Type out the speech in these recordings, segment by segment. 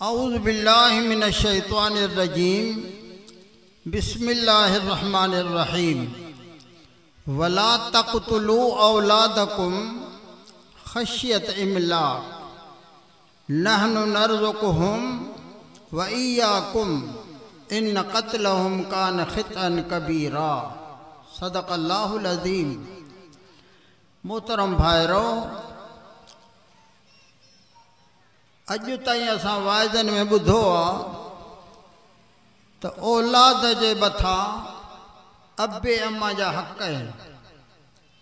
अउज़बिल्लाशैतवानरजीम बसमीम वला तकतलु औलादकुम खशियत इमला नहन नरजुकहम वैयाकुम इन कतलहम कान ख़तन कबीरा। सदक़ल्लाज़ीम मोहतरम भायरों अॼु ताईं में आहे त औलाद जे मथां अबे अम्मा जा हक़ आहिनि।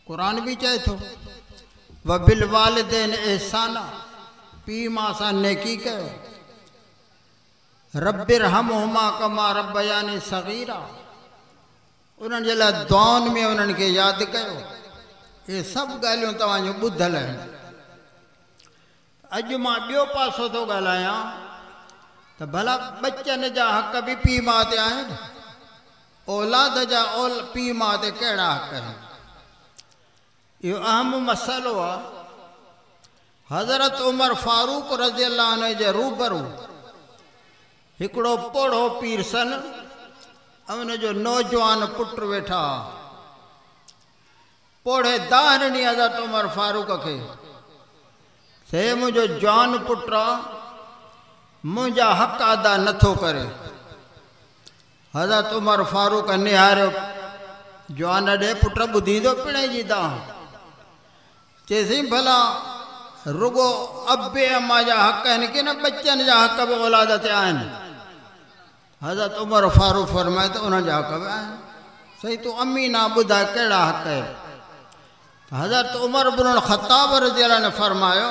क़ुर बि चए थो, व बिल वालिदेन एहसान पीउ माँ सां नेकी कयो। रबिर हम हुमा कमा रबयानी सगीरा। उन्हनि जे लाइ दुआनि में उन्हनि खे यादि कयो। इहे सभु ॻाल्हियूं तव्हांजूं अॼु माँ ॿियो पासो थो ॻाल्हायां त भला बचनि जा हक़ बि पीउ माउ ते औलाद जा औल पीउ माउ ते कहिड़ा हक़ आहिनि इहो अहम मसइलो आहे हज़रत उमर फारूक रज़ी रूबरू हिकिड़ो पोड़ो पीर सन ऐं उनजो नौजवान पुट वेठा। पोड़े दाहिनी हज़रत उमर फारूक खे से मुंहिंजो जवान पुट मुंहिंजा हक़ अदा नथो करे। हज़रत उमर फारूक निहारियो जवान पुट ॿुधी थो पिणे जी तव्हां चएसि भला रुगो अबे अम्मा जा हक़ आहिनि की न जा हक़ बि औलाद ते हज़रत उमर फारूक फरमाए त उन्हनि हक़ बि आहिनि। सही तूं अमीना ॿुधाए कहिड़ा हक़ आहिनि? हज़रत उमर बुन ख़ताब ने फरमायो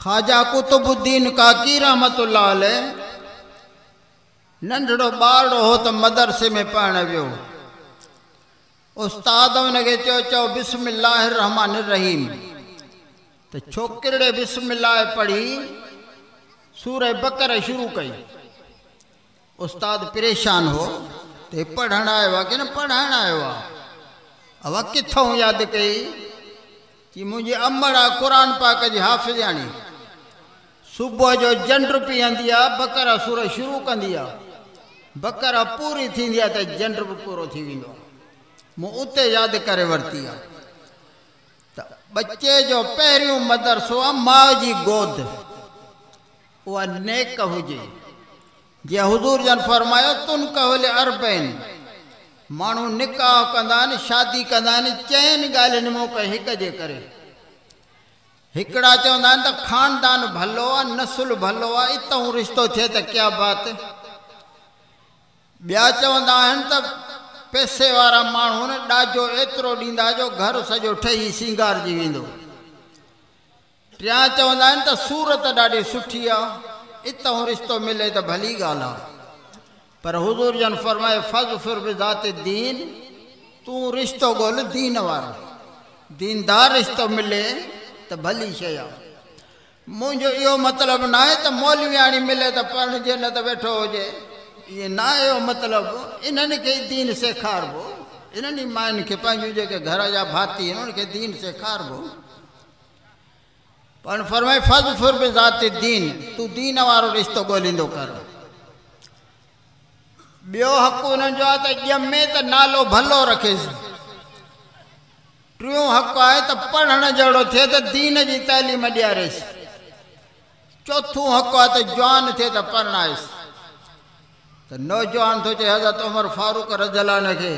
ख़ाजा कुतुबुद्दीन काकी रहमत नंढड़ो ॿारड़ो हो त मदरसे में पढ़णु वियो। उस्ताद हुनखे चयो चओ बिस्मिल्लाह रहमान रहीम त छोकिरे बिस्मिल्लाह पढ़ी सूर बकर शुरू कई। उस्ताद परेशान हो, ते पढ़ण आयो की न पढ़ाइण आयो आहे अवा यादि कई कि मुंहिंजी अमड़ आहे क़ुर पाक जी हाफ़िजाणी सुबुह जो जंड पीअंदी आहे बकर सूर शुरू कंदी आहे बकर पूरी थींदी आहे त जंड बि पूरो थी वेंदो आहे मूं उते यादि करे वरिती आहे त बचे जो पहिरियों मदरसो आहे माउ जी गोद। उहा नेक हुजे। जीअं हुज़ूर जन फरमायो, तुन कहले अरबैन, माण्हू निकाह कंदा शादी कंदा चइनि ॻाल्हियुनि मौक़े हिक जे करे। हिकिड़ा चवंदा आहिनि त ख़ानदान भलो आहे नसुल भलो आहे इतां रिश्तो थिए त क्या बात? ॿिया चवंदा आहिनि त पैसे वारा माण्हू न ॾाजो, एतिरो ॾींदा जो घर सॼो ठही सिंगारजी वेंदो। टिया चवंदा आहिनि त सूरत ॾाढी सुठी आहे इतां रिश्तो मिले त भली ॻाल्हि आहे पर हुज़ूर जन फरमाए फज़ फिर बिज़ात दीन, तूं रिश्तो ॻोल्ह दीन वारो। दीनदार रिश्तो मिले त भली आहे। मुंहिंजो इहो मतिलबु न आहे त मौलवियाणी मिले त पढ़जे, न त वेठो हुजे। इहे न आहे इहो मतिलबु खे दीन सेखारिबो। इन्हनि मायुनि खे पंहिंजूं घर जा भाती आहिनि, उन्हनि दीन सेखारिबो। पर फरमाए फज़ फुर बि ज़ाती दीन, तूं दीन वारो रिश्तो ॻोल्हींदो कर। ॿियो हक़ु हुननि जो आहे त ॼमे त नालो भलो रखेसि। टियों हक़ आहे त पढ़ण जहिड़ो थिए त दीन जी तइलीम ॾियारेसि चोथों हक़ आहे त जवान थिए त परणाएसि त नौजवान थो चए हज़रत उमर फारूक रज़लान खे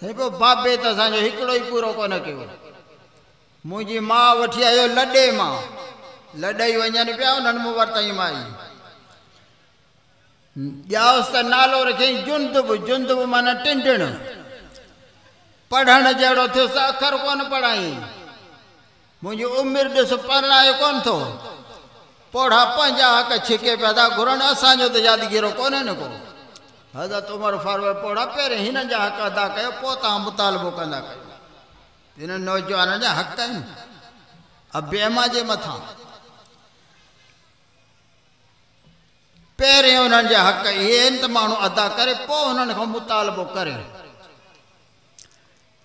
साईं बाबे त असांजो हिकिड़ो ई पूरो कोन कयो मुंहिंजी माउ आयो लॾे माँ लॾई वञनि पिया उन्हनि मूं वरितई माई ॼाओसि त नालो रखियईं जुंदब जुंदब माना टिंडण पढ़ण जहिड़ो थियुसि अखर कोन पढ़ाई। मुंहिंजी उमिरि ॾिस परणायो कोन थो। पोढ़ा पंहिंजा हक़ छिके पिया था असांजो त न को। हज़रत उमर फारूक पोढ़ा पहिरियों हिननि जा हक़ अदा कयो मुतालबो कंदा कयो। हिननि नौजवाननि जा हक़ आहिनि। अबेमा जे मथां। पहिरें हुननि जा हक़ इहे आहिनि त अदा करे, पोइ मुतालबो करे।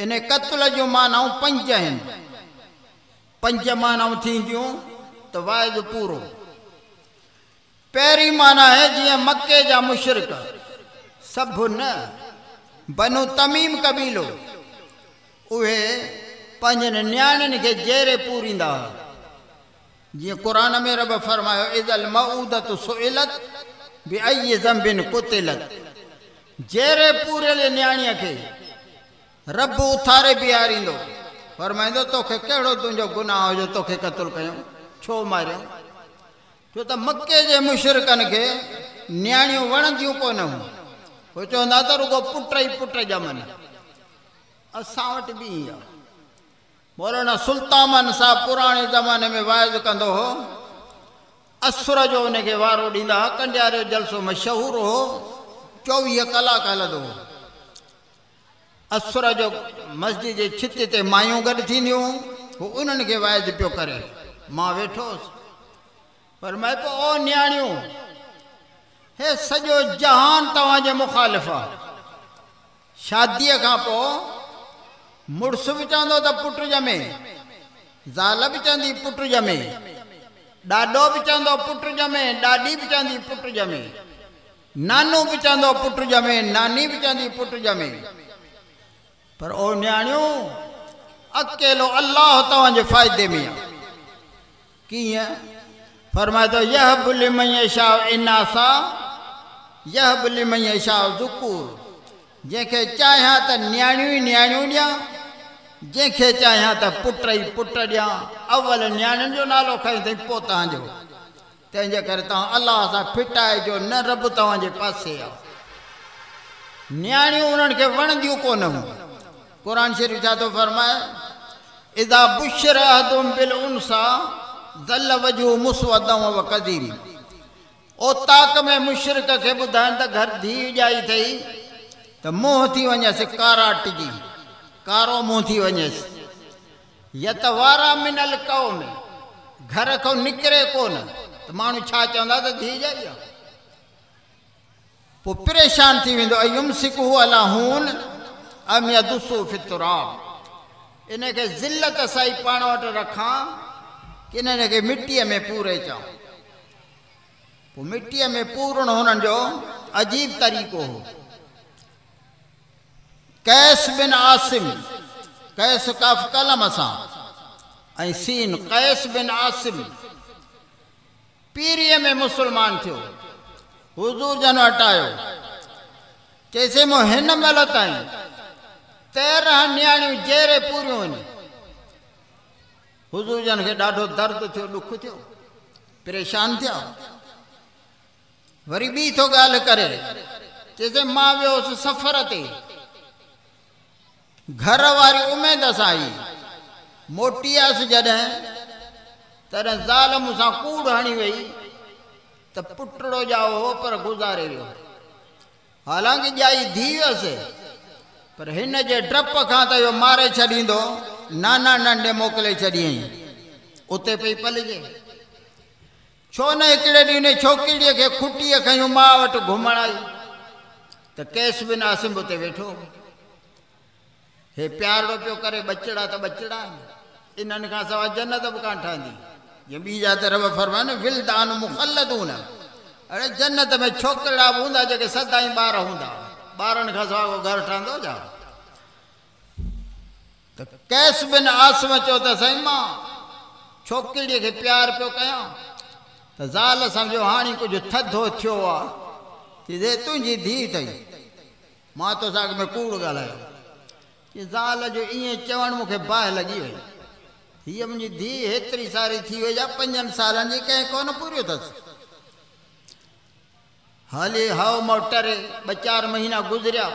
इन कत्ल जूं मानाऊं पंज आहिनि पंज मानाऊं थींदियूं, त वाइद पूरो। पहिरीं माना आहे जीअं मके जा मुशरक, सभु न, बनू तमीम कबीलो। उहे पंहिंजनि नियाणियुनि खे जेरे पूरींदा। हुआ जीअं क़ुर में रब फरमायो, इज़ल मऊदत सुइलत, बि आई ज़म्बिन कुतिलत। जेरे पूरियल नियाणीअ खे रब उथारे बीहारींदो फरमाईंदो तोखे कहिड़ो तुंहिंजो गुनाह हुयो तोखे क़तल कयूं? छो मारियऊं छो त मके जे मुशरकनि वणंदियूं कोन हुयूं। उहे चवंदा, त रुगो पुट ई पुट ॼमनि असां वटि बि ईअं। सुल्तान साहब पुराणे ज़माने में वाइज़ कंदो हो, असुर जो हुनखे वारो ॾींदा। कंडियारे जलसो मशहूरु हो, चोवीह कलाक हलंदो हो। असुर जो मस्जिद जे छित ते मायूं गॾु थींदियूं, हू उन्हनि खे वेठोसि। पर मैं ओ नियाणियूं, हे सॼो जहान तव्हांजे मुखालिफ़ शादीअ खां पोइ मुड़ुसु बि चवंदो त पुट ज़ाल बि चवंदी पुट ॼमे ॾाॾो बि चवंदो पुट ॼमे ॾाॾी बि चवंदी पुट ॼमे नानो बि चवंदो पुट ॼमे नानी बि चवंदी पुट ॼमे पर ओ नियाणियूं, अकेलो अलाह तव्हांजे फ़ाइदे में आहे कीअं फरमाए थो यह बुली मई शाह इनासा यह बुली मई शाह ज़ुकूर। जंहिंखे चाहियाँ त नियाणियूं ई नियाणियूं ॾियाँ जंहिंखे चाहियाँ त पुट ई पुट ॾियाँ। अवल नियाणियुनि जो नालो खईं अथई? पोइ तव्हांजो तंहिंजे करे तव्हां अलाह सां फिटाइजो न रब तव्हांजे पासे आहे नियाणियूं उन्हनि खे वणंदियूं कोन हुयूं। क़ुर शरीफ़ छा थो फरमाए इदा बुशर बिल उनसा ज़ल वज़ू मुसवदम व क़दीम ओ ताक में मुशरक खे ॿुधाइनि त घर धीउ ॼाई अथई त मुंहुं थी वञेसि काराट जी कारो मुंहुं थी वञेसि। य त वारा मिनल कौ में घर खां निकिरे कोन। त माण्हू छा चवंदा, त धीउ ॼाई आहे। परेशान थी वेंदो अयुम सिकू अला हून अम यदुसु फितुराब इन खे ज़िलत सां ई पाण वटि रखां कि हिन खे मिटीअ में पूरे पोइ मिटीअ में पूरणु हुननि जो अजीब तरीक़ो हो। कैस बिन आसिम, कैस काफ़ कलम सां ऐं सीन कैस बिन आसिम पीरीअ में मुस्लमान थियो। हुज़ूर जन वटि आयो चइसि मूं हिन महिल ताईं तेरहं नियाणियूं जेरे पूरियूं आहिनि हुज़ूर जन खे ॾाढो दर्द थियो ॾुख थियो, परेशान थिया। वरी ॿी थो ॻाल्हि करे चइसि माँ वियोसि सफ़र ते। घर वारी उमेद सां आई मोटी आयसि जॾहिं, तॾहिं ज़ाल मूंसां कूड़ हणी वई, त पुटड़ो ॼाओ हो पर गुज़ारे वियो। हालाँकि ॼाई धीउ हुअसि पर हिन जे डप खां त इहो मारे छॾींदो। नाना नंढे मोकिले छॾियईं। उते पई पलिजे। छो न हिकिड़े ॾींहुं हुन छोकिरीअ खे खुटीअ खयूं माँ वटि घुमण आई। त केस बिन आसिम उते वेठो। हे प्यारो पियो करे बचड़ा त बचड़ा इन्हनि खां जन्नत बि कान ठहंदी। जीअं ॿी जा तरफ़ फरमान विलदान मुखलदून अड़े जन्नत में छोकिरा बि हूंदा, जेके सदाई ॿार हूंदा। उहो घरु त कैस बिन आसम चयो त साईं माँ छोकिरीअ खे प्यारु पियो कयां त ज़ाल सम्झो हाणे कुझु थधो थियो आहे की जे तुंहिंजी धीउ अथई माँ में कूड़ की ज़ाल जो ईअं चवणु मूंखे बाहि लॻी वई हीअ मुंहिंजी धीउ हेतिरी सारी थी वई आहे पंजनि सालनि जी कंहिं कोन पूरियो अथसि हली हव मोटरे ॿ चारि महीना गुज़रिया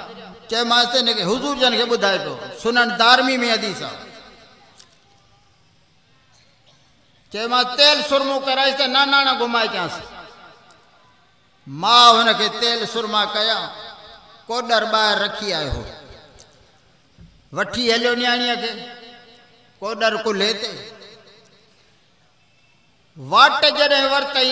हिनखे हुज़ूर जन खे ॿुधाए पियो सुननि दारमी में अदीस आहे चयोमांसि तेल सुरमो कराइसि त नानाणा घुमाए अचांसि माँ हुनखे तेल सुरमा कया कोडर ॿाहिरि रखी आयो हो वठी हलियो नियाणीअ खे कोडर कुल्हे ते वाट जॾहिं वरितई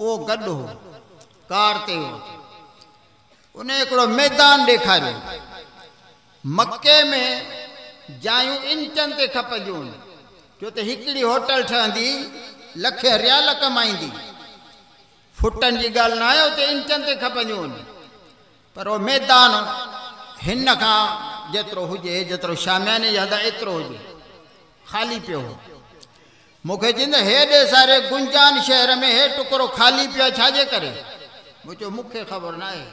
उहो गॾु हो कार ते हो उन हिकिड़ो मैदान ॾेखारियो मके में जायूं इंचनि ते खपंदियूं आहिनि छो त हिकिड़ी होटल ठहंदी, लख रियाल कमाईंदी। फुटनि जी ॻाल्हि न आहे उते इंचनि ते खपंदियूं आहिनि पर उहो मैदान हिन खां जेतिरो हुजे, जेतिरो शामियाने याद एतिरो हुजे, ख़ाली पियो हो। मूंखे चवंदा हेॾे सारे गुंजान शहर में हे टुकड़ो ख़ाली पियो आहे छाजे करे? मूं चयो मूंखे ख़बर न आहे।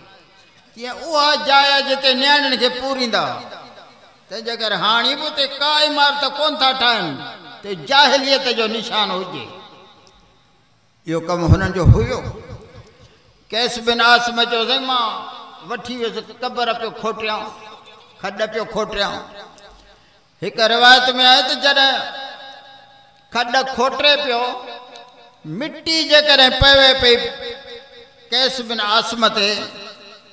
तीअं उहा जाइ जिते नियाणियुनि खे पूरींदा। तंहिंजे करे हाणे बि उते का इमारत कोन था ठाहिनि। त जाहिलियत जो निशान हुजे। इहो कमु हुननि जो हुयो। कैस बिन आसम चयो साईं माँ वठी वियुसि कबर पियो खोटियाँ खॾ पियो खोटियाँ हिकु रिवायत में आहे त जॾहिं खॾ खोटे पियो। मिटी जेकॾहिं पवे पई, कैस बिन आसम ते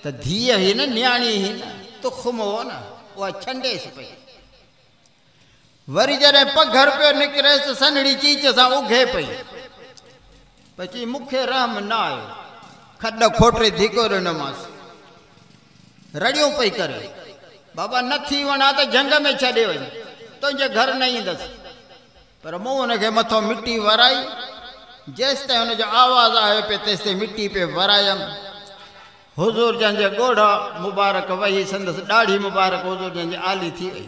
त धीअ ई न, नियाणी ई न तुखम हो न, उहा छंडेसि वरी जॾहिं पघर पियो निकिरेसि त सन्हड़ी चीच सां उघे पई। पर चई मूंखे रहम न आयो। खॾ खोटे धिको ॾिनोमांसि रड़ियूं पई करे। बाबा न थी वञा त जंग में छॾे वञ। तुंहिंजे घर न ईंदसि। पर मूं हुनखे मथां मिटी वराई। जेसि ताईं हुनजो आवाज़ु आयो पियो तेसि ताईं मिटी पियो वरायमि हुज़ूर जंहिंजे ॻोढ़ा मुबारक वही, संदसि ॾाढी मुबारक हुज़ूर जंहिंजी आली थी वई।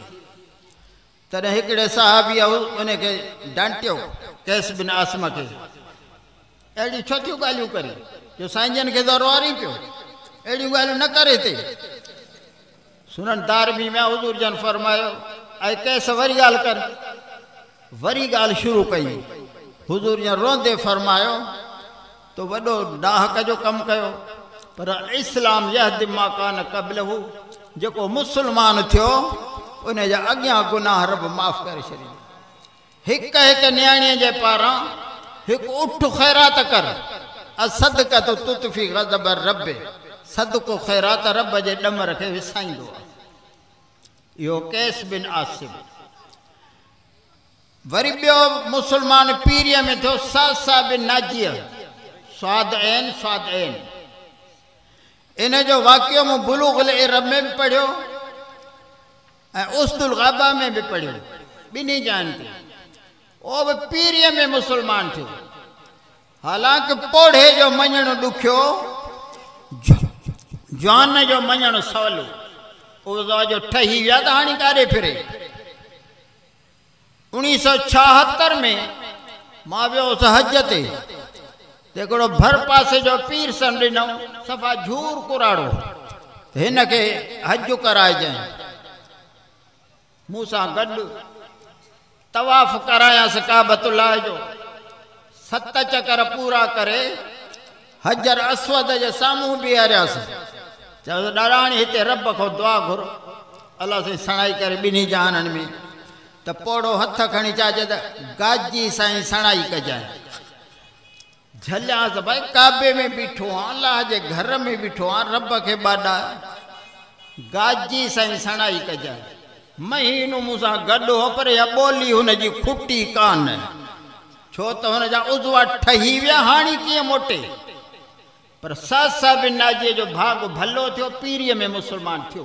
तॾहिं हिकिड़े साहबी उनखे डांटियो, कैस बिन आसम खे, अहिड़ियूं छो थियूं ॻाल्हियूं करे? जो साईं जन खे दौरो वारी पियो। अहिड़ियूं ॻाल्हियूं न करे हिते सुननि दारमी में हुज़ूर जन फरमायो ऐं कैस, वरी ॻाल्हि कर। वरी ॻाल्हि शुरू कई। हुज़ूर जन रोंदे फरमायो तो वॾो डाहक जो कमु कयो। पर इस्लाम यह दिमा कान क़बल हू। जेको मुस्लमान थियो, उन जा गुनाह रब माफ़ करे छॾियो। हिकु हिकु नियाणीअ जे पारां हिकु उठ ख़ैरात कर। असदक तो तुतफी गज़ब रब। सदको ख़ैरात रब जे ॾमर खे विसाईंदो आहे। केस बिन आसिम वरी ॿियो मुस्लमान पीरीअ में थियो सासा बिन नाजीअ स्वाद आहिनि स्वाद इन जो वाकियो मूं बुलूगल इरब में बि पढ़ियो ऐं गाबा में बि पढ़ियो। ॿिन्ही जान ते। उहो बि पीरीअ में मुस्लमान थियो। हालाँकि पोढ़े जो मञणु ॾुखियो जवान जो मञणु सवलो। उहो जो ठही विया त हाणे काॾे फिरे? उणिवीह सौ छाहतरि में माँ वियो हुउसि हज ते हिकिड़ो भर पासे जो पीर सन ॾिनऊं सफ़ा झूर कुराड़ो। हिन खे हज कराइजांइ मूं सां गॾु तवाफ़ करायांसि काबतुल्ला जो। सत चकर पूरा करे, हजर असवद जे साम्हूं बीहारियासीं। चयो ॾाराणी हिते रब खां दुआ घुर। अलाह साईं सणाई करे ॿिन्ही जहाननि में त पोड़ो हथ खणी चाचे त गाजी साईं सणाई कजांइ झलियांसि भाई, काबे में बीठो अलाह जे घर में बीठो आहियाँ रब खे ॿाॾा गाजी साईं सणाई कजांइ महीनो मूंसां गॾु हो, पर इहा ॿोली हुनजी खुटी कान। छो त हुनजा उज़वा ठही विया, हाणे कीअं मोटे? पर सासा बिन नाजीअ जो भाग भलो थियो, पीरीअ में मुस्लमान थियो।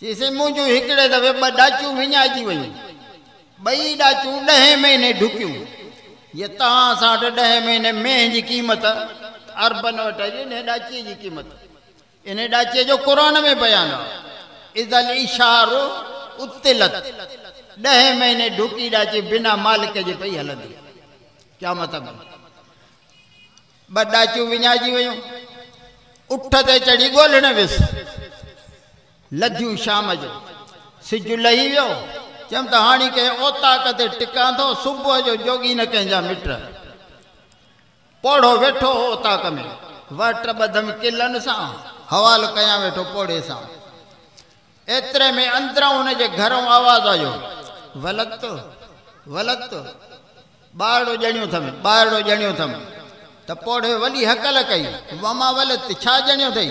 चईसीं मुंहिंजूं हिकिड़े दफ़े ॿ ॾाचियूं विञाइजी वयूं ॿई ॾाचियूं ॾहें महीने ढुकियूं इहे तव्हां सां वटि ॾहें महीने मेंह जी क़ीमत अरबन वटि अॼु इन ॾाचीअ जी क़ीमत इन ॾाचीअ जो क़ुर में बयान आहे इज़ल इशारो उतिलत ॾहें महीने ढुकी ॾाची बिना मालिक जे पई हलंदी क्या मतिलबु ॿ ॾाचियूं विञाइजी वयूं उठ ते चढ़ी ॻोल्हण वियुसि लधियूं शाम जो सिज लही वियो चयमि त हाणे कंहिं ओताक ते थो सुबुह जो जोगी न कंहिंजा मिट। पोड़ो वेठो हो ओताक में। वट ॿधम किलनि सां। हवालो कयां वेठो पोड़े सां। एतिरे में अंदरां हुनजे घरों आवाज़ आयो। वलत वलत। ॿाहिरो ॼणियूं अथमि ॿाहिरो ॼणियूं अथमि त पोड़े वॾी हकल कई। वमा वलत, छा ॼणियो अथई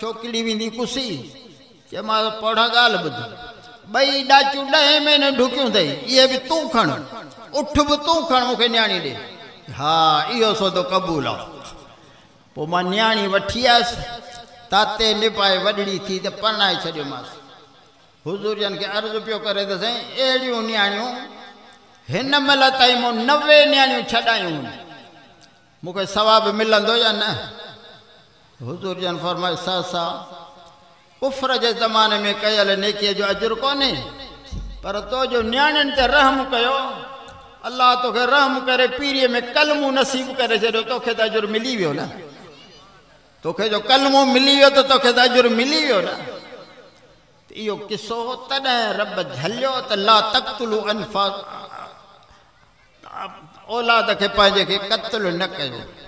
छोकिरी वेंदी कुसी चयोमांसि पढ़ ॻाल्हि ॿुध ॿई ॾाचियूं ॾहें महीने ढुकियूं अथई इहे बि तूं खण उठ बि तूं खण मूंखे नियाणी ॾे हा इहो सौदो क़बूल आहे पोइ माँ नियाणी वठी आयसि ताते निपाए वॾड़ी थी त छॾियोमांसि हुज़ूर जन खे अर्ज़ु पियो करे त साईं अहिड़ियूं नियाणियूं हिन महिल ताईं मूं नवे नियाणियूं छॾायूं मूंखे सवाब मिलंदो या न हुज़ूर जन फरमाए, सा सा, कुफर जे ज़माने में कयल नेकीअ जो अजुर कोन्हे, पर तो जो नियाणियुनि ते रहम कयो। अलाह तोखे रहम करे, पीरीअ में कलमू नसीब करे छॾियो त अजुर मिली वियो न। तोखे जो कलमो मिली वियो, त तोखे त अजुर मिली वियो न। इहो किसो तॾहिं रब झलियो, त ला तख़्तुलू अनफा औलाद खे पंहिंजे खे क़तलु न कयो।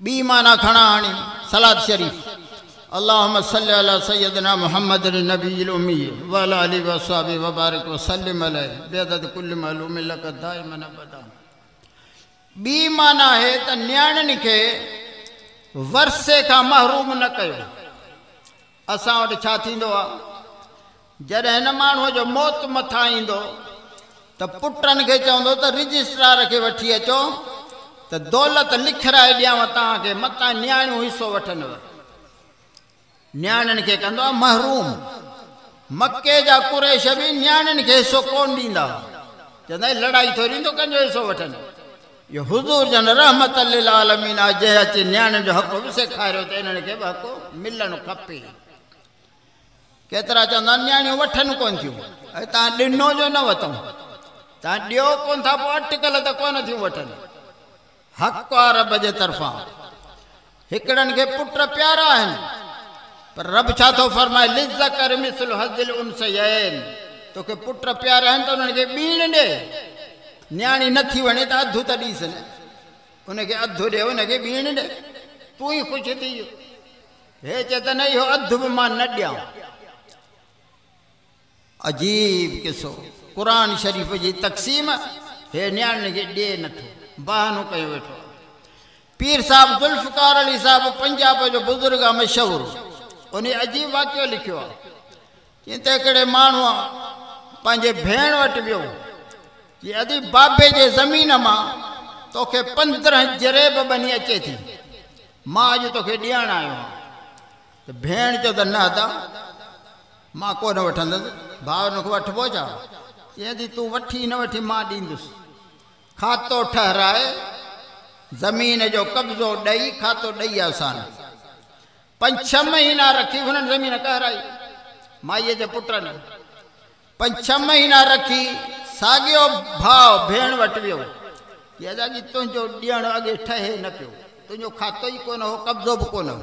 बीमाना खाना आनी सलाद शरीफ। अल्लाम सैदना मोहम्मद नबीमी वाला वसाब वबारक वसलम बेदत कुल मालूम दायमन बदा है तो न्याणनि खे वरसे खां महरूम न कयो। असां वटि छा जो मौत मथां ईंदो, त पुटनि खे चवंदो रजिस्ट्रार खे वठी अचो त दौलत लिखाए ॾियांव मतां नियाणियूं हिसो वठंदव न्याणियुनि खे महरूम। मके जा कुरेश बि न्याणियुनि खे हिसो कोन ॾींदा? चवंदा लड़ाई थोरी थो कंहिंजो हिसो वठनि? इहो हुज़ूर जन रहमत आलमीन आहे अची नियाणियुनि जो हक़ बि सेखारियो त इन्हनि हक़ मिलणु खपे। केतिरा चवंदा नियाणियूं वठनि कोन थियूं। ऐं तव्हां ॾिनो जो न वरितऊं तव्हां ॾियो कोन पोइ अटकल त कोन थियूं वठनि। हक़ आहे रब जे तरफ़ां। हिकिड़नि खे पुट प्यारा आहिनि। पर रब छा थो फरमाए लिज़ कर मिसल हज़िल उन सयनि तोखे पुट प्यारा आहिनि त उन्हनि खे ॿीण ॾे। न्याणी नथी वणे त अधु त ॾीस न। उनखे अधु ॾे, उनखे ॿीण ॾे। तूं ई ख़ुशि थी वियो हे चए त न अधु बि माँ न ॾियाँ। अजीब किसो क़ुर शरीफ़ जी तक़सीम, हे नियाणियुनि खे ॾिए नथो। बहानो कयो वेठो। पीर साहब ज़ुल्फ़कार अली साहब, पंजाब जो बुज़ुर्ग आहे मशहूरु उन अजीब वाकियो लिखियो आहे चई त हिकिड़े भेण वटि वियो, जी अदी बाबे जे ज़मीन माँ तोखे पंद्रहं जरेब बनी अचे थी, माँ अॼु तोखे ॾियणु आयो त भेण चयो त न अदा माँ कोन वठंदुसि, भाउ हुन खे वठिबो छा? चई थी, तूं वठी न वठी, माँ ॾींदुसि। खातो ठहराए, ज़मीन जो कब्ज़ो ॾेई, खातो ॾेई आसान। पंज छह महीना रखी हुननि ज़मीन कहराई माईअ जे पुटनि। पंज छह महीना रखी, साॻियो भाव भेण वटि वियो। की तुंहिंजो ॾियणु ठहे न पियो। तुंहिंजो खातो ई कोन हो, कब्ज़ो बि कोन हो।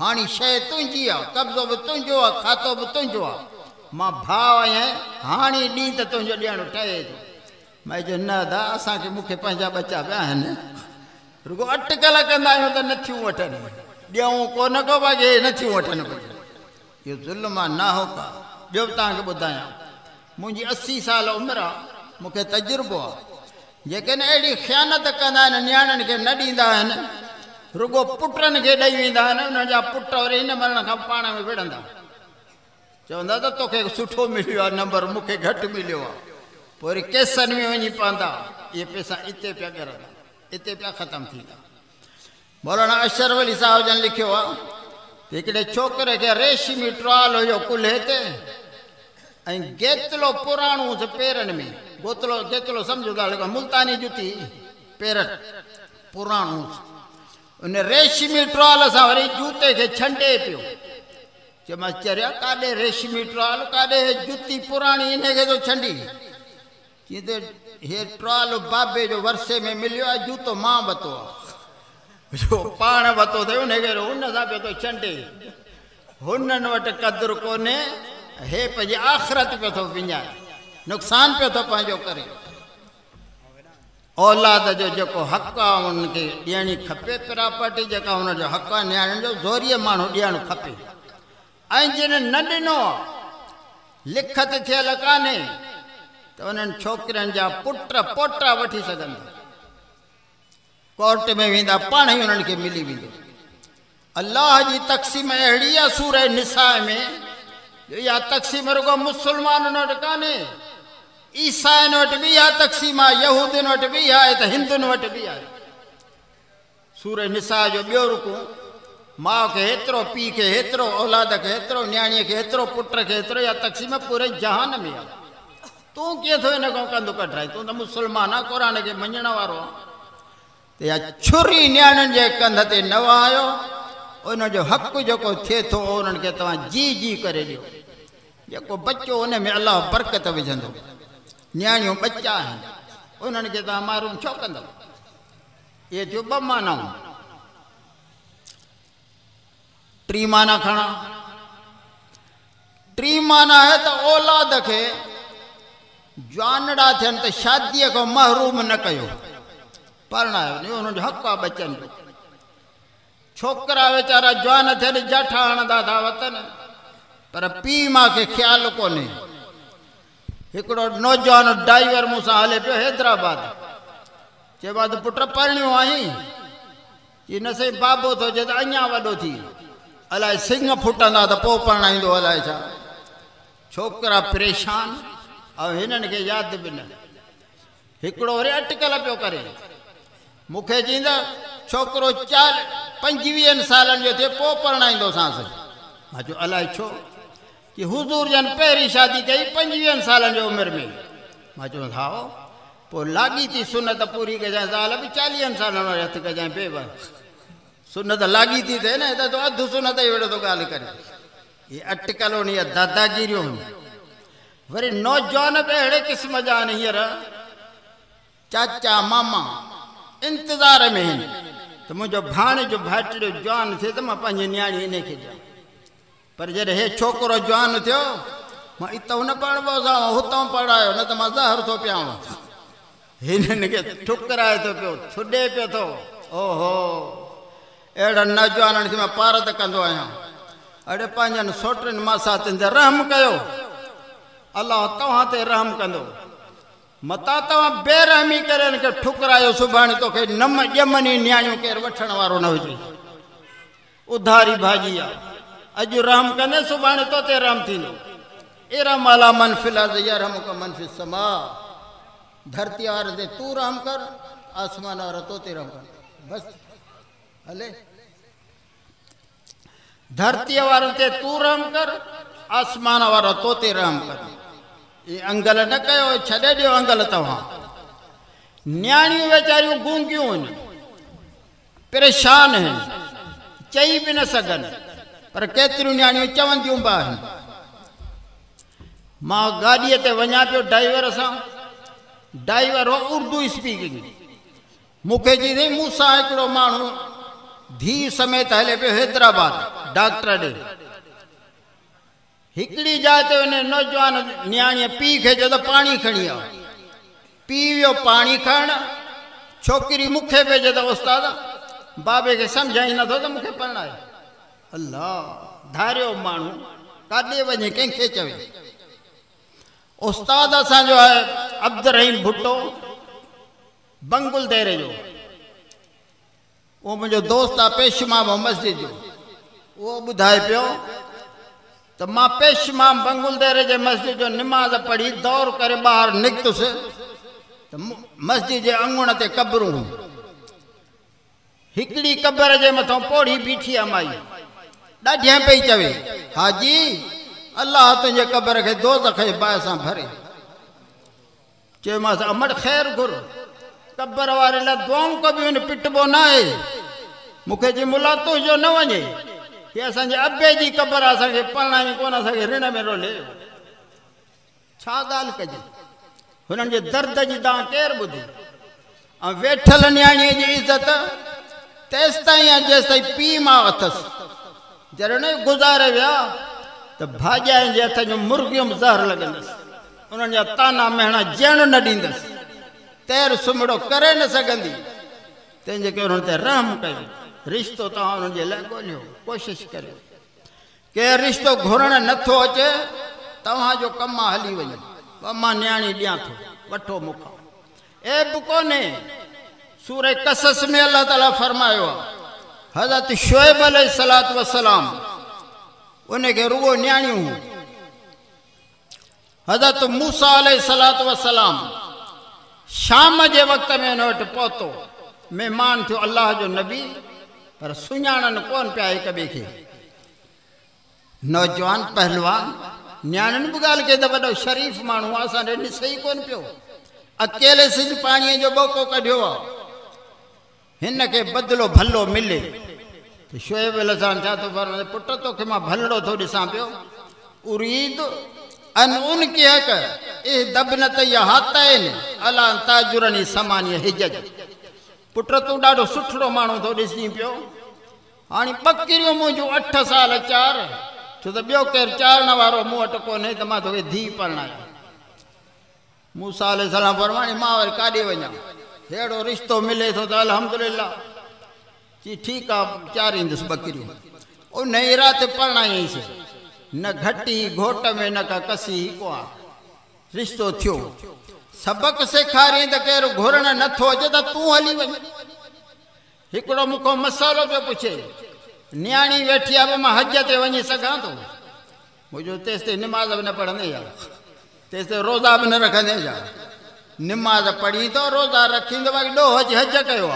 हाणे शइ तुंहिंजी आहे कब्ज़ो बि तुंहिंजो आहे खातो बि तुंहिंजो आहे माँ भाउ आहियाँ, हाणे ॾींहुं त तुंहिंजो ॾियणु ठहे थो। माँ चयो न दा असांखे मूंखे रुगो अटकल आहियूं त ॾियूं कोन को भाॼे नथियूं वठनि ज़ुल्म आहे न हो का? ॿियो ॿुधायां। मुंहिंजी असी साल उमिरि आहे मूंखे तजुर्बो आहे ख़्यानत कंदा आहिनि नियाणियुनि खे न ॾींदा आहिनि, रुगो पुटनि खे ॾेई वेंदा आहिनि उन जा पुट वरी हिन मरण खां पाण में विढ़ंदा। चवंदा त तोखे सुठो आहे नंबर मूंखे घटि मिलियो आहे पोइ वरी केसनि में वञी पवंदा इहे पैसा हिते पिया करंदा हिते पिया ख़तमु थींदा मौलाना अशरफ अली साहिब जन लिखियो आहे हिकिड़े छोकिरे खे रेशमी ट्रॉल हुयो कुल्हे ते ऐं गेतलो पुराणो पेरनि में। गोतलो गेतलो सम्झो था मुल्तानी जुती पेर पुराणो उन रेशमी ट्रॉल सां वरी जूते खे छंडे पियो। चयोमांसि चरिया काॾे रेशमी ट्रॉल काॾे जुती इन खे थो छंडी। त ट्रॉल बाबे जो वरसे में मिलियो आहे जूतो माँ आहे जो पाण वरितो अथई उनखे हुन सां पियो थो छंडे हुननि वटि आख़िरत पियो थो विञाए। नुक़सानु पियो थो पंहिंजो करे। औलाद जो जेको हक़ु ॾियणी खपे प्रॉपर्टी, जेका हुनजो हक़ु नियाणियुनि जो ज़ोरीअ माण्हू ॾियणु खपे। ऐं जिन न ॾिनो लिखत थियल कान्हे त उन्हनि छोकिरनि जा पुट पोटा सघंदा। कोर्ट में वेंदा, पाण ई उन्हनि मिली वेंदो। अलाह जी तक़सीम अहिड़ी आहे सूर निसा में इहा तक़सीम रुगो मुस्लमाननि वटि ईसाइनि बि इहा तक़सीम आहे यहूदियुनि वटि बि आहे, त बि सूर निसा जो ॿियो रुकू, माउ खे हेतिरो, पीउ खे हेतिरो, औलाद खे हेतिरो, नियाणीअ खे हेतिरो, पुट खे हेतिरो, इहा तक़सीम पूरे जहान में आहे। तूं कीअं थो हिन खां कंदु कढाए तूं त मुस्लमान आहे क़ुर खे छुरी नियाणियुनि जे कंध ते न आयो उनजो हक़ु थिए थो उन्हनि खे जी जी करे ॾियो। जेको बचो उन में अलाह बरकत विझंदो। नियाणियूं बचा आहिनि उन्हनि मारूम छो कंदव इहे थियो ॿ मानाऊं। टी माना खणा। टी माना आहे त औलाद खे जानड़ा थियनि त शादीअ खां महरूम न कयो। परणायो हुनजो हक़ु बचनि छोकिरा वीचारा जवान थियनि जठ हणंदा था वतन। पर पीउ माँ खे ख़्यालु हिकिड़ो नौजवान ड्राइवर मूंसां हले पियो हैदराबाद। आहे त पुट परिणियो आहीं की न साईं बाबो थो चए त थी। अलाए सिंग फुटंदा त पोइ परणाईंदो अलाए छा। छोकिरा परेशान। ऐं हिननि खे यादि बि न। अटकल पियो करे। मूंखे चईंदा, छोकिरो चार पंजवीहनि सालनि जो थिए पोइ परणाईंदोसांसि माँ छो? कि हुज़ूर जन पहिरीं शादी कई पंजवीहनि सालनि जी उमिरि में। माँ चयो हा पोइ लाॻी थी सुनत पूरी कजांइ, ज़ाल बि चालीहनि सालनि वारे हथु कजांइ बेब सुनत लाॻी थी थिए न, हिते तो अधु सुनत ई वेठो थो ॻाल्हि करे। ये अटकल होनी है दादागिरी होनी। वरी नौजवान अहिड़े क़िस्म जा आहिनि हींअर। चाचा, मामा, इंतज़ार में त मुंहिंजो भाणे जो भाइटियो जवान थिए त माँ पंहिंजी नियाणी इन खे ॾियाँ। पर जॾहिं हे छोकिरो जवान थियो, माँ हितां न पढ़बो असां हुतां पढ़ायो न त माँ ज़हर थो पियाँ हिननि खे ठुकराए थो पियो, छुॾे पियो थो। ओहो अहिड़नि नौजवाननि खे माँ पारत कंदो आहियाँ। अड़े पंहिंजनि सोटनि मासातिनि ते रहम कयो। अलाह तव्हां ते रहम कंदो। मता तव्हां बेरहमी करे हिनखे ठुकरायो, सुभाणे तोखे नम ॼमनी नियाणियूं केरु वठण वारो न हुजे। उधारी भाॼी अॼु रहम कंदे, सुभाणे तो ते रहम थींदो। एरा माला मनफिल यरहम का मनफिल समा। धरती वारे ते तूं रहम कर, आसमान वारा तो ते रहम कर। बस, हले। धरती वारनि ते रहम कर, आसमान वारो ते रहम कर। ये अंगल न कयो छॾे ॾियो अंगल तव्हां नियाणियूं वीचारियूं गूंगियूं आहिनि परेशान आहिनि चई बि न सघनि पर केतिरियूं नियाणियूं चवंदियूं बि आहिनि माँ गाॾीअ ते वञा पियो ड्राइवर सां ड्राइवर हो उर्दू स्पीकिंग मूंखे चई मूंसां हिकिड़ो माण्हू धी समेत हले पियो हैदराबाद डॉक्टर ॾे हिकिड़ी जाइ ते नौजवान नियाणीअ पीउ खे चयो त पाणी खणी आ पीउ वियो पाणी खणणु छोकिरी मूंखे पई चए त, उस्ताद, बाबे खे सम्झाई त मूंखे परणाए अलाह धारियो माण्हू, काॾे वञे, कंहिंखे चवे? उस्ताद, असांजो आहे अब्दुल रहीम भुट्टो, बंगुल देरे जो। उहो मुंहिंजो दोस्त आहे पेशमाम मस्जिद जो। उहो ॿुधाए पियो त माँ पेशमाम बंगुल देरे जे मस्जिद जो निमाज़ पढ़ी दौड़ करे ॿाहिरि निकितुसि, त मस्जिद जे अंगण ते क़बरूं हिकिड़ी क़बर जे मथां पोड़ी बीठी आहे माई। ॾाढियाँ पई चवे, हाजी अलाह तुंहिंजे क़बर खे दोज़ खे बाहि सां भरे। चयोमांसि अमड़ ख़ैरु घुर। कबर वारे लाइ दुआऊं कबियूं आहिनि पिटबो न आहे मूंखे जी मुलातो जो न वञे। की असांजे अबे जी क़बर असांखे परणाई कोन असांखे ऋण में रोले। छा दर्द जी तव्हां केरु ॿुधी ऐं वेठल नियाणीअ जी इज़त तेसि ताईं आहे जेसि ताईं पीउ माँ अथसि न गुज़ारे विया, त भाॼाइनि हथ जूं मुर्गियूं बि ज़हर उन्हनि जा ताना मेहणा ॼण न ॾींदसि तैर सुम्हड़ो करे न तंहिंजे करे रहम कयो रिश्तो तव्हां हुननि जे लाइ ॻोल्हियो कोशिशि करियो। केरु रिश्तो घुरणु नथो अचे तव्हांजो कमु आहे हली वञो। माँ नियाणी ॾियाँ थो, वठो मूंखां। ए बि कोन्हे सूर कसस में अलाह ताला फरमायो हज़रत शोएब अल सलात वसलाम उनखे रुगो नियाणियूं हज़रत मूसा अल सलात वसलाम शाम जे वक़्त में हिन वटि महिमान थियो अलाह जो नबी। पर सुञाणनि कोन पिया हिक ॿिए नौजवान पहलवान नियाणियुनि बि ॻाल्हि कई त शरीफ़ माण्हू आहे असां ॾिसे पियो? अकेले सिज पाणीअ जो ॿोको कढियो आहे हिन खे बदिलो भलो मिले। त शोएब सां छा थो पर, पुट तोखे माँ भलड़ो थो ॾिसां पियो। उरीद अन उन की हक, ए दबनत या हात आहिनि अला ताजुरनी समानी हिज पुट, तूं ॾाढो सुठड़ो माण्हू थो ॾिसी पियो। हाणे ॿकिरियूं मुंहिंजूं अठ साल चार, छो त ॿियो केरु चाढ़ण वारो मूं वटि कोन्हे, त माँ तोखे धीउ परणायो मूं साल सलाम फरमाणी माँ वरी काॾे वञा? अहिड़ो रिश्तो मिले त अलहमदिल्ला चई, ठीकु आहे चारींदुसि ॿकिरियूं उन ई राति परणाईंसि न घटी, घोट में न का कसी को रिश्तो थियो। सबक सेखारियईं त केरु घुरण नथो अचे त तूं हली वञ। हिकिड़ो मूंखां मसालो पियो पुछे, नियाणी वेठी आहे माँ हज ते वञी सघां थो? मुंहिंजो तेसि ताईं निमाज़ बि न पढ़ंदे या? तेसि ताईं रोज़ा बि न रखंदे या? निमाज़ पढ़ी थो, रोज़ा रखींदो, बाक़ी ॾोह हज हज कयो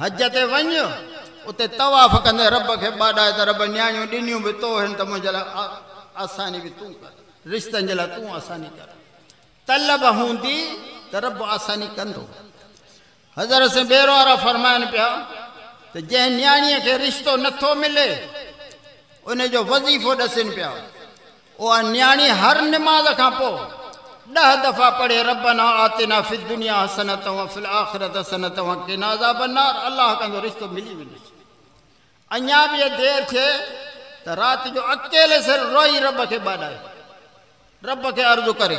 हज ते वञ, उते तवाफ़ कंदे, रब खे ॿाॾाए त रब नियाणियूं ॾिनियूं बि तो आहिनि त मुंहिंजे लाइ आसानी बि तूं कर। रिश्तनि जे लाइ तूं आसानी कर। तलब हूंदी त रब आसानी कंदो। हज़रत से ॿेरो वारा फरमाइनि पिया, त जंहिं नियाणीअ खे रिश्तो नथो मिले उन वज़ीफ़ो ॾसनि पिया उहा नियाणी हर निमाज़ खां पोइ ॾह दफ़ा पढ़े रबना आतिना फिद दुनिया हसनत फिल आख़िरत हसनत किना अज़ाब नार अलाह कंदो रिश्तो मिली वेंदुसि अञा बि देरि थिए, त राति जो अकेले सिर रोई रब खे ॿाॾाए रब खे अर्ज़ु करे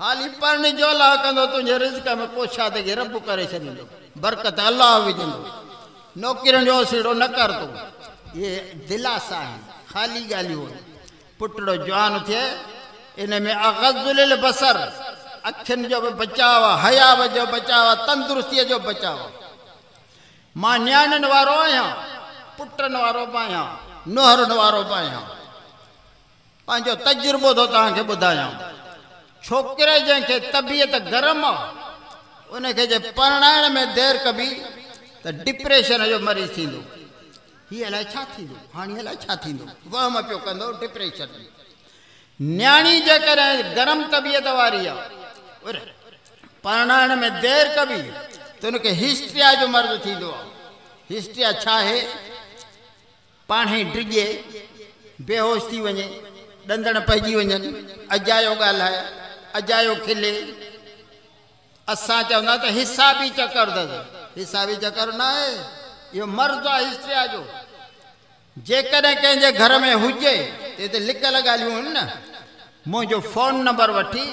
हाली पढ़णी जो अलाह कंदो तुंहिंजे रिज़्क में पोछा ते रब करे बरकत अलाह विझंदो नौकिरियुनि जो सीड़ो न कर तूं। इहे दिलासा आहिनि ख़ाली ॻाल्हियूं पुटड़ो जवान थिए इन में अगज़ुल बसर अखियुनि जो बि बचाव हयाव जो बचाव आहे तंदुरुस्तीअ जो बचाव। माँ नियाणियुनि वारो आहियाँ, पुटनि वारो बि आहियाँ, नुहरनि वारो बि आहियाँ। पंहिंजो तजुर्बो थो तव्हांखे ॿुधायां। छोकिरे जैसे तबियत गरम आहे, उनखे जे में देरि कबी त डिप्रेशन जो मरीज़ थींदो। हीअ अलाए छा थींदो? अलाए छा कंदो डिप्रेशन नियाणी जेकॾहिं गरम तबियत वारी में देरि कबी, त हुनखे हिस्ट्रिया जो मर्ज़ थींदो आहे। हिस्ट्रिया छा बेहोश थी वञे ॾंदड़ पइजी वञनि, अजायो अजायो खिले। असां चवंदा त हिसाबी चकर अथसि। हिसाबी चकर न आहे। इहो मर्ज़ु आहे हिस्ट्रिया जो। जेकॾहिं कंहिंजे घर में हुजे, त हिते लिकियल ॻाल्हियूं आहिनि न। मुंहिंजो फ़ोन नंबर वठी,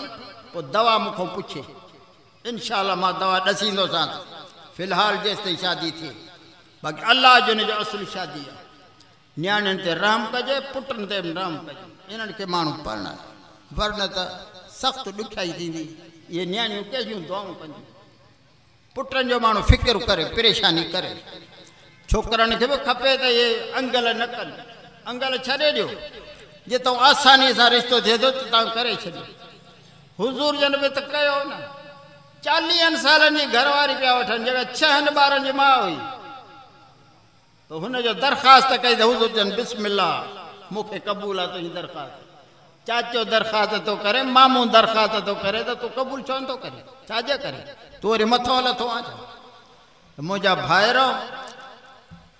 पोइ दवा मूंखां पुछे। इनशा माँ दवा ॾसींदोसां फ़िलहाल जेसि ताईं शादी थिए। बाक़ी अलाह जो हिन जो असुलु शादी आहे। नियाणियुनि ते रहम कजे, पुटनि ते बि रहम कजे। इन्हनि खे माण्हू पढ़ण वरन त सख़्तु ॾुखियाई थींदी। इहे नियाणियूं कहिड़ियूं दुआऊं कंदियूं पुटनि जो माण्हू फ़िकिर करे, परेशानी करे। छोकिरनि खे बि खपे त इहे अंगल न कनि। अंगल छॾे ॾियो। जितां आसानीअ सां रिश्तो थिए थो त तव्हां करे छॾियो। हुज़ूर जन बि त कयो न। चालीहनि सालनि जी घरवारी पिया वठनि, जेका छहनि ॿारनि जी माउ हुई। त हुनजो दरख़्वास्त कई त हुज़ूर जन बिस्मिल्ला मूंखे क़बूल आहे तुंहिंजी दरख़्वास्त। चाचो दरख़्वास्त तो करे, मामू दरख़्वास्त तो करे तो तू क़बूल छो तो करे? छाजे करे। तूं वरी मथो लथो आहे मुंहिंजा भाइर,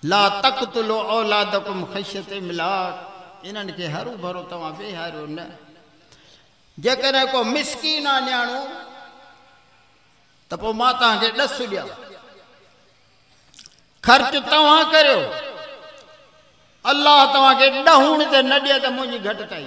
ला तक तुलो औलाद कुम ख़शियत मिलाट इन्हनि खे हरू भरो तव्हां वेहारियो न। जेकॾहिं को मिसकीन आहे नियाणो, त पोइ माँ तव्हांखे ॾस ॾियाँ। ख़र्च तव्हां करियो। अलाह तव्हांखे ॾहूण ते न ॾिए त मुंहिंजी घटिताई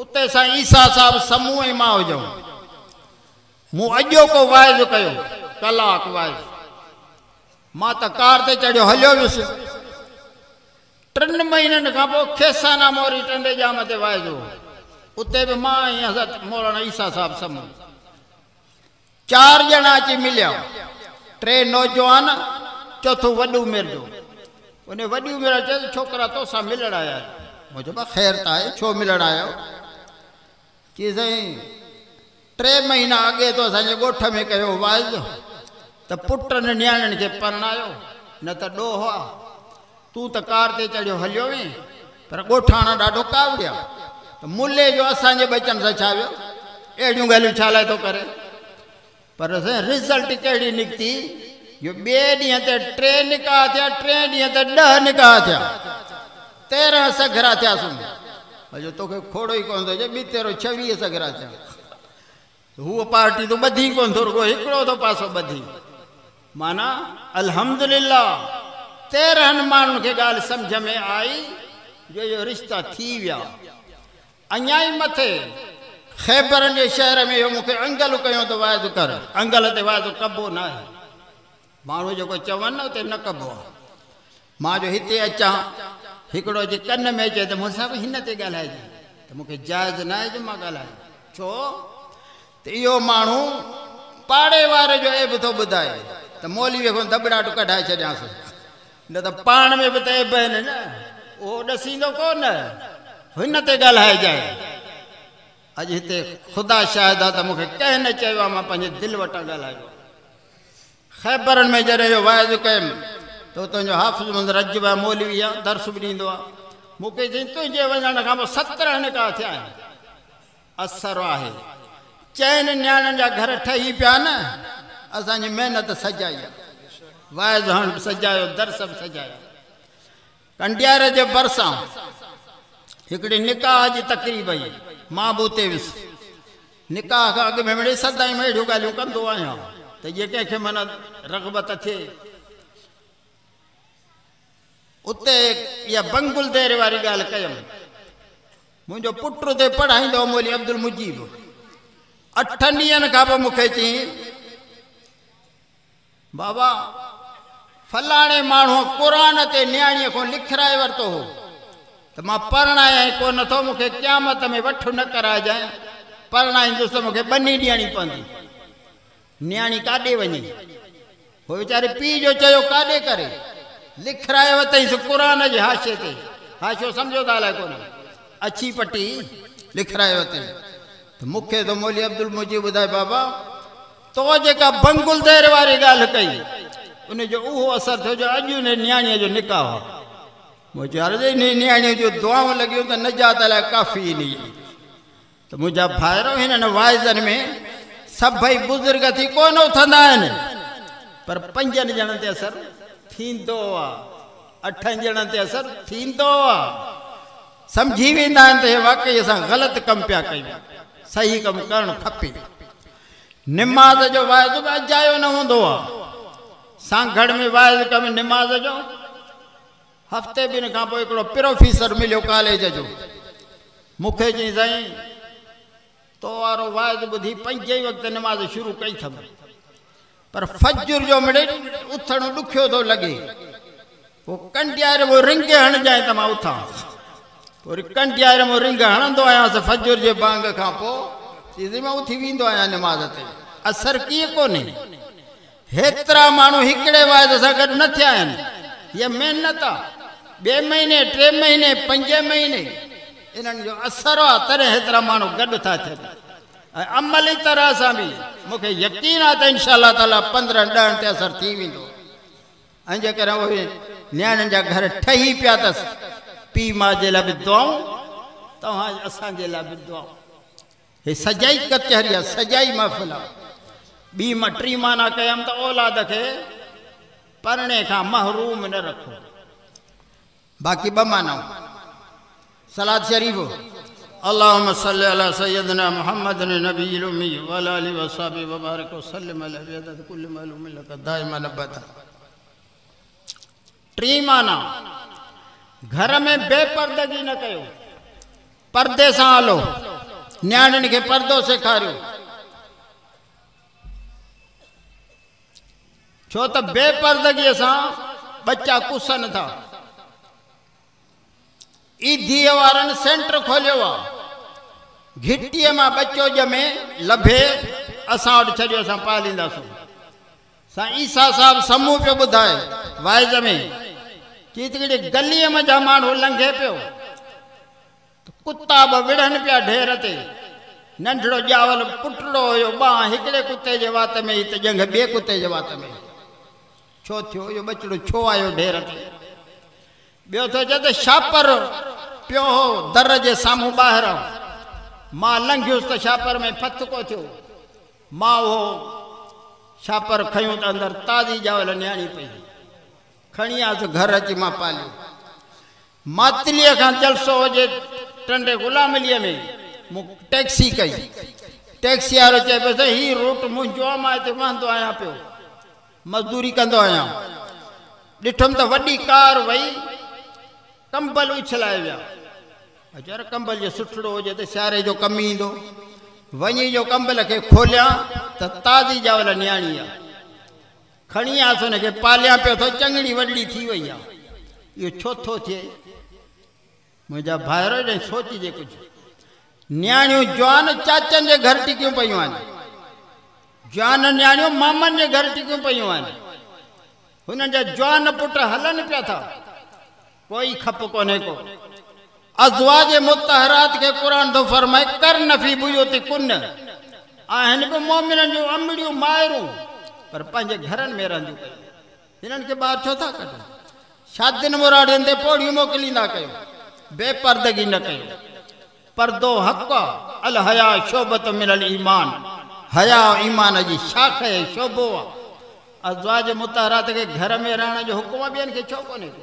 उते सां ईसा साहिबु समूह माँ हुजऊं। मूं अॼोको वाइदो कयो, कलाक वाइदो माँ त कार ते चढ़ियो, हलियो वियुसि। टिनि महीननि खां पोइ खेसाना मोरी टंडे जाम ते वाइदो उते बि माँ ऐं हज़रत मोराणा ईसा साहिबु समूह। चारि ॼणा अची मिलिया। टे नौजवान, चौथो वॾी उमिरि जो उन वॾी उमिरि चयो, छोकिरा तोसां मिलण आया मूं चयो ख़ैर त आहे, छो मिलण आयो चई साईं टे महीना अॻे तो असांजे ॻोठ में कयो वाइदो त पुटनि नियाणियुनि खे परणायो, न त ॾोह आहे तूं त कार ते चढ़ियो, हलियो वे, पर ॻोठाणा ॾाढो कावड़िया त मुले जो असांजे बचनि सां छा वियो? अहिड़ियूं ॻाल्हियूं छा लाइ थो करे? पर साईं, रिज़ल्ट कहिड़ी निकिती? जो ॿिए ॾींहं ते टे निकाह थिया, टे ॾींहं ते ॾह निकाह थिया। तेरहं सघरा थियासीं। हजो तोखे खोड़ो कोन थो अचे ॿीतेरो छवीह सगरा थिया हूअ पार्टी तूं ॿधी कोन थो रुगो हिकिड़ो थो पासो ॿधी माना अल्हम्दुलिल्लाह तेरहनि माण्हुनि खे ॻाल्हि सम्झ में आई जो इहो रिश्ता थी विया अञा ई मथे ख़ैबरनि जे शहर में इहो मूंखे अंगल कयो त वाइदो कर अंगल ते वाइदो कबो न आहे माण्हू जेको चवनि न उते न कबो माँ जो हिते अचां हिकिड़ो जे कन में अचे त मूंसां बि हिन ते ॻाल्हाइजे। त मूंखे जाइज़ न आहे जो माँ ॻाल्हायां। छो? त इहो माण्हू पाड़े वारे जो एब थो ॿुधाए। त मौलवीअ खां दॿड़ाट कढाए छॾियांसि न त पाण में बि त एब आहिनि न। उहो ॾसींदो कोन। हिन ते ॻाल्हाइजांइ। अॼु हिते ख़ुदा शायदि आहे त मूंखे कंहिं न चयो माँ पंहिंजे दिलि वटां ॻाल्हायो। ख़ैबरनि में जॾहिं इहो वाइदो कयुमि त तुंहिंजो हाफ़िज़ मंद आहे मौलवी आहे दर्श बि ॾींदो आहे। मूंखे चई, तुंहिंजे वञण खां पोइ आहिनि। असर आहे। चइनि नियाणियुनि जा घर ठही पिया न, असांजी महिनत सजाई आहे। हाणे बि सजायो, दर्स बि सजायो। कंडियार जे भरिसां हिकिड़ी निकाह जी तकरीब हुई माँ बि उते वियुसि निकाह खां अॻु में सदाई में अहिड़ियूं ॻाल्हियूं कंदो आहियाँ। त इहे कंहिंखे माना रगबत थिए उते इहा बंगुल देर वारी ॻाल्हि कयमि। मुंहिंजो पुट उते पढ़ाईंदो मोली अब्दुल मुजीब। अठनि ॾींहंनि खां पोइ मूंखे बाबा, फलाणे माण्हूअ क़ुर ते नियाणीअ खां लिखाराए वरितो हो। त माँ परणायां कोन नथो मूंखे, क़यामत में वठु न कराइजांइ परणाईंदुसि त मूंखे ॿनी ॾियणी पवंदी। नियाणी काॾे वञे? उहो वीचारे, पीउ जो चयो, काॾे करे? लिखाराए वरितईंसि क़ुर जे हाशे ते। हाशो सम्झो था अलाए कोन। अछी पटी लिखाराए वरितईं त। मूंखे त मोली अब्दुल मुजी ॿुधाए बाबा। तो जेका बंगुल देर वारी ॻाल्हि कई उनजो उहो असरु थियो जो अॼु उन नियाणीअ जो निकाह मूं चयो नियाणीअ जो दुआऊं लॻियूं त नजात लाइ काफ़ी इन त मुंहिंजा भाइरो हिननि वाइज़नि में सभई बुज़ुर्ग थी, कोन उथंदा आहिनि। पर पंजनि ॼणनि ते असरु थींदो आहे अठनि ॼणनि ते असरु थींदो आहे सम्झी वेंदा आहिनि त हे वाकई असां ग़लति कमु पिया कयूं। सही कमु करणु खपे। निमाज़ जो वाइदो बि अजायो न हूंदो आहे सांगड़ में वाइदो कमु निमाज़ जो। हफ़्ते ॿिनि खां पोइ हिकिड़ो प्रोफेसर मिलियो कॉलेज जो। मूंखे चई साईं तो वारो वाइदो ॿुधी पंजे ई वक़्तु निमाज़ शुरू कई अथमि पर फजुर जो मिड़े, उथण ॾुखियो थो लॻे। पोइ कंडियारे में रिंग हणजांइ त माँ उथां। वरी कंडियारे में रिंग हणंदो आहियाँ फजुर जे बांग खां पोइ माँ उथी वेंदो आहियाँ निमाज़ ते। असरु कीअं कोन्हे। हेतिरा माण्हू हिकिड़े वाइदे सां गॾु न थिया आहिनि। हीअ महिनत आहे ॿिए महीने, टे महीने, पंज महीने, इन्हनि जो असरु आहे तॾहिं हेतिरा माण्हू गॾु था ऐं अमली तरह सां बि मूंखे यकीन आहे त इनशा ताला पंद्रहं ॾहनि ते असरु थी वेंदो। ऐं जे करे उहे नियाणियुनि जा घर ठही पिया अथसि पीउ माउ जे लाइ बि दुआऊं, तव्हां असांजे लाइ बि हे सजाई कचहरी आहे, सजाई महफ़िल आहे। ॿी टी माना कयमि त औलाद खे परणे खां महरूम न रखो। बाक़ी ॿ मानाऊं। सलाद शरीफ़ अल्लाम सल सैदना महमद नबी वल वसाब वबारक वसलम टी माना घर में बेपर्दगी न कयो परदे सां हलो न्याणियुनि खे परदो सेखारियो छो तो त बेपर्दगीअ सां ॿचा कुसनि था। ई वारनि सेंटर खोलियो आहे घिटीअ माँ बचो ॼमे लभे, असां वटि छॾियो, असां सां ईसा साहिबु समूह पियो ॿुधाए, वाइज में त हिकिड़ी गलीअ में जा माण्हू लंघे पियो। कुता बि विढ़नि पिया ढेर ते। नंढड़ो ॼावल पुटड़ो हुयो ॿाह हिकिड़े कुते वात में ई त ॼंघ ॿिए कुते जे वात में। छो थियो? इहो बचिड़ो छो आयो ढेर ते? ॿियो थो चए त छापर पियो हो दर जे साम्हूं ॿाहिरां माँ लंघियुसि त छापर में फतको थियो। माँ उहो छापर खयूं त अंदरि ताज़ी ॼावल नियाणी पई। खणी आयसि घर अची माँ पालियो। मातलीअ खां जलसो हुजे टंडे गुलामलीअ में, मूं टैक्सी कई। टैक्सी वारो चए पियो त हीउ रूट मुंहिंजो आहे, माँ पियो। मज़दूरी कंदो आहियाँ। त वॾी कार वई, कंबल उछलाए विया। वीचार कंबल जो सुठड़ो हुजे त सियारे जो कमु ईंदो। वञी जो कंबल खे खोलियाँ, त ताज़ी जावल नियाणी आहे खणी आयसि हुनखे पालियाँ पियो थो चङड़ी वॾड़ी थी वई आहे इहो छो थो। थिए मुंहिंजा भाइर कुझु नियाणियूं जवान चाचनि जे घर टिकियूं पियूं आहिनि। जवान नियाणियूं मामनि जे घर टिकियूं हुननि जा जवान पुट हलनि पिया था। कोई खप को। अज़वाज मुतहरात खे क़ुर थो फरमाए, कर नफ़ी बुयोति कुन आहिनि बि मोमिननि जूं अमड़ियूं माइरूं पर पंहिंजे घरनि में रहंदियूं हिननि खे ॿार छो था कढनि शादियुनि मुराड़ियुनि ते पोड़ियूं मोकिलींदा कयो, बेपर्दगी न कयो। परदो हक़, अल हया शोबत मिलल ईमान। हया ईमान जी शाख शोभो आहे अज़वाज मुतारात खे घर में रहण जो हुकुम ॿियनि खे छो कोन्हे को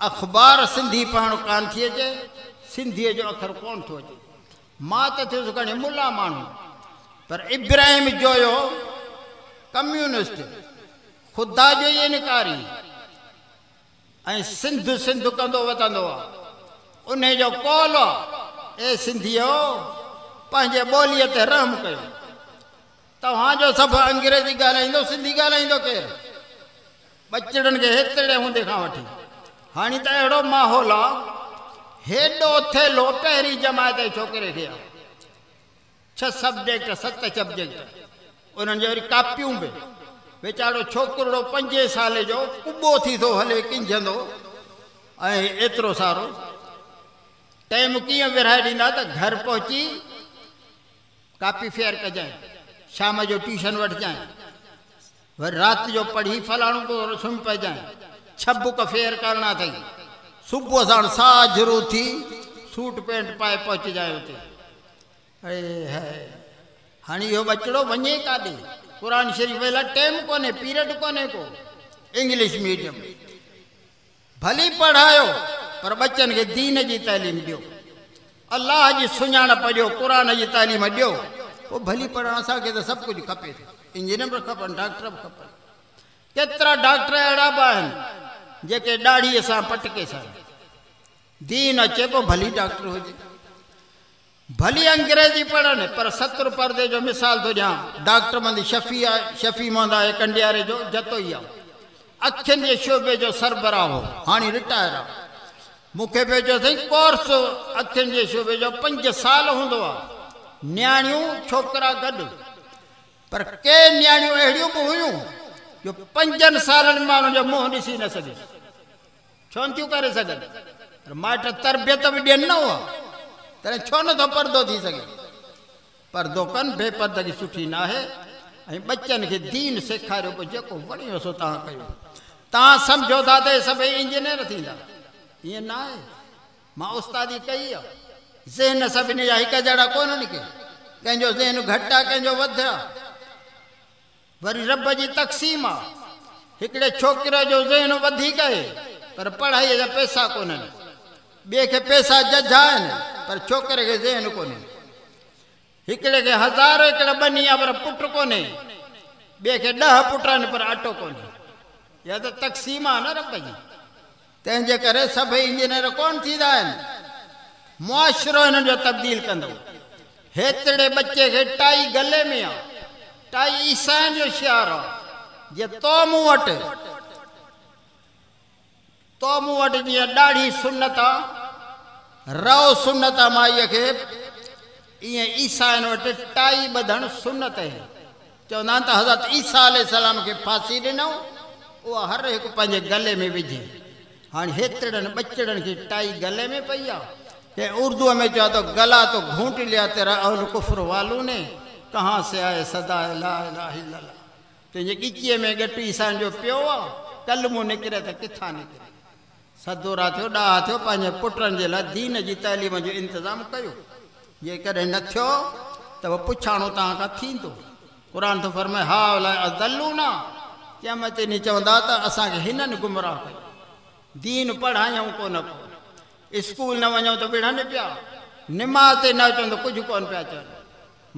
अख़बार सिंधी पढ़णु कान थी अचे सिंधीअ जो अख़र कोन थो अचे। माँ त थियुसि मुला माण्हू। पर इब्राहिम जोयो, कम्यूनिस्ट, ख़ुदा जो ई इनकारी। ऐं सिंध सिंध कंदो वधंदो आहे उन जो कॉल आहे ए सिंधियो पंहिंजे ॿोलीअ ते रहम कयो। तव्हांजो सभु अंग्रेज़ी ॻाल्हाईंदो, सिंधी ॻाल्हाईंदो केरु? बचड़नि खे हेतिरे हूंदे खां वठी। हाणे त अहिड़ो माहौल आहे हेॾो थेलो पहिरीं जमायत छोकिरे आहे छह सब्जेक्ट सत सब्जेक्ट उन्हनि जो वरी कापियूं बि। वीचारो छोकिरो पंजे साले जो कुॿो थी थो हले, किंजंदो। ऐं एतिरो सारो। टाइम कीअं विरहाए ॾींदा त घर पहुची कापी फेयर कजांइ। शाम जो ट्यूशन वठिजांइ। वरी राति जो पढ़ी फलाणो को सुम्ही पइजांइ। छह बुक फेयर करना अथई सुबुह साण साह ज़रूरु थी, सूट पैंट पाए पहुचजांइ हुते अरे है। हाणे इहो बचिड़ो वञे काॾे क़ुर शरीफ़ लाइ टाइम कोन्हे पीरियड को। English medium. भली पढ़ायो, पर बच्चनि खे दीन जी तालीम ॾियो अलाह जी सुञाणप ॾियो क़ुर जी तालीम ॾियो। पोइ भली पढ़णु असांखे त सभु कुझु खपे इंजीनियर बि डॉक्टर बि खपनि। केतिरा डॉक्टर बि आहिनि जेके ॾाढ़ीअ सां पटके सां। दीन अचे पोइ भली डॉक्टर हुजे। भली अंग्रेज़ी पढ़नि, पर सतरि परदे जो मिसाल थो ॾियाँ, डॉक्टर मंदी शफ़ी आहे शफ़ी महंदा आहे कंडियारे जो, जतो ई आहे। अखियुनि जे शोबे जो सरबराह हो, हाणे रिटायर आहे। मूंखे पियो चयो अथई कोर्स, अखियुनि जे शोबे जो पंज साल हूंदो आहे। नियाणियूं, छोकिरा गॾु। पर के नियाणियूं अहिड़ियूं बि हुयूं? जो पंजनि सालनि में हुननि जो मुंहुं ॾिसी न सघे छो नथियूं करे सघनि माइट तरबियत बि ॾियनि न उहा तॾहिं छो नथो परदो थी सघे परदो कनि बेपर्दगी सुठी न आहे ऐं बचनि खे दीन सेखारियो पोइ जेको वणियो सो तव्हां कयो। तव्हां सम्झो था त सभई इंजीनियर थींदा। ईअं न आहे माँ उस्तादी कई आहे ज़हन सभिनी जा हिकु जहिड़ा कोन्हनि के कंहिंजो ज़हन घटि कंहिंजो वधि वरी रब जी तक़सीम। आहे हिकिड़े जो ज़हन वधीक पर पढ़ाईअ जा पैसा कोन्हनि ॿिए खे पैसा जज आहिनि, पर छोकिरे खे ज़हन खे हज़ार ॿनी आहे पर पुटु कोन्हे। ॿिए खे ॾह पुट आहिनि पर अटो कोन्हे। इहा त तक़सीम न रब जी। तंहिंजे करे सभई इंजीनियर कोन थींदा जो तब्दील कंदो। हेतिरे बचे टाई गले में आहे। जो शियार आहे जीअं तो तो आहे रओ सुनत आहे माईअ ईसाइन वटि टाई सुनत त हज़रत ईसा फांसी हर हिकु पंहिंजे गले में विझे। हाणे हेतिरनि ॿचड़नि खे टाई गले में पई आहे कि उर्दू में चवा तो गला तो घूंट लिया तेरा अहल कुफर वालों ने। कहाँ से आए? सदा ला इलाहा इल्लल्लाह तुंहिंजे ॻिचीअ में गटू ईसान जो पियो आहे कल मूं निकिरे त किथां निकिरे सदोरा थियो ॾाह थियो पंहिंजे पुटनि जे लाइ दीन जी तइलीम जो इंतज़ामु कयो। जेकॾहिं न थियो, त उहो पुछाणो तव्हां खां थींदो? क़ुर थो फरमाए हा अलाए दलू न कंहिं ते नी चवंदा त असांखे हिननि गुमराह कयो। दीन पढ़ायूं को स्कूल न वञूं त विढ़नि पिया। निमाज़ ते न अचूं त कुझु कोन पिया चवनि।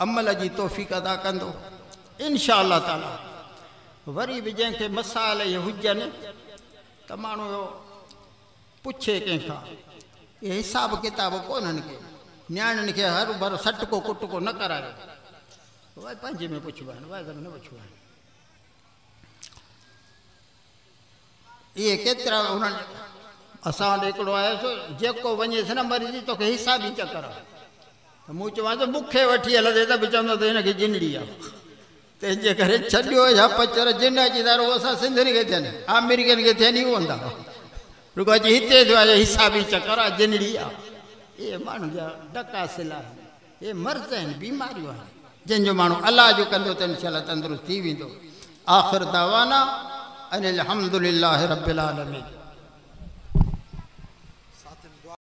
अमल जी तौफ़ीक़ अदा कंदो। इनशा ताला। वरी बि जंहिंखे मसाइल इहे हुजनि त माण्हू पुछे कंहिंखां इहे हिसाब किताब कोन्हनि के? हर भर सटको कुटको न करायो। भाई पंहिंजे में पुछबा न पुछबा आहिनि इहे केतिरा उन्हनि, असां वटि हिकिड़ो आयुसि जेको वञेसि न मरीज़, तोखे हिसाब चकर आहे मूं चवां त मूंखे वठी हलंदे त बि चवंदो त हिनखे जिनड़ी आहे तंहिंजे करे छॾियो या पचर जिन अची त उहो असां सिंधियुनि खे थियनि अमेरिकन खे थियनि ई हूंदा। रुगो अची हिते थियो आहे हिसाब चकर आहे जिनड़ी आहे इहे माण्हू जा, डका सिला आहिनि इहे मर्ज़ आहिनि बीमारियूं आहिनि जंहिंजो माण्हू अलाह जो कंदो त इनशा तंदुरुस्त थी वेंदो। आख़िर दवाना, अनिल हमदुलिल्लाह रबिल आलमीन।